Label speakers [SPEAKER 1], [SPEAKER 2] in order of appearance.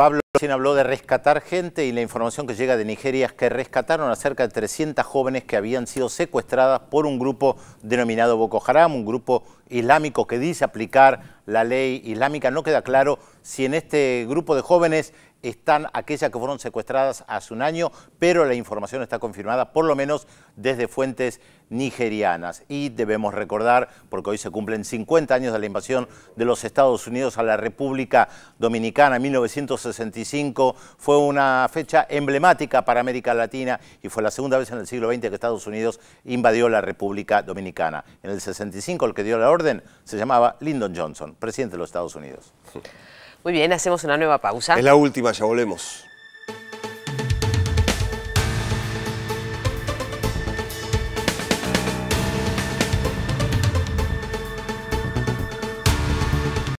[SPEAKER 1] Pablo Recién habló de rescatar gente y la información que llega de Nigeria es que rescataron a cerca de 300 jóvenes que habían sido secuestradas por un grupo denominado Boko Haram, un grupo islámico que dice aplicar la ley islámica. No queda claro si en este grupo de jóvenes están aquellas que fueron secuestradas hace un año, pero la información está confirmada por lo menos desde fuentes nigerianas. Y debemos recordar, porque hoy se cumplen 50 años de la invasión de los Estados Unidos a la República Dominicana, 1962, 25 fue una fecha emblemática para América Latina y fue la segunda vez en el siglo XX que Estados Unidos invadió la República Dominicana. En el 65 el que dio la orden se llamaba Lyndon Johnson, presidente de los Estados Unidos.
[SPEAKER 2] Muy bien, hacemos una nueva pausa.
[SPEAKER 3] Es la última, ya volvemos.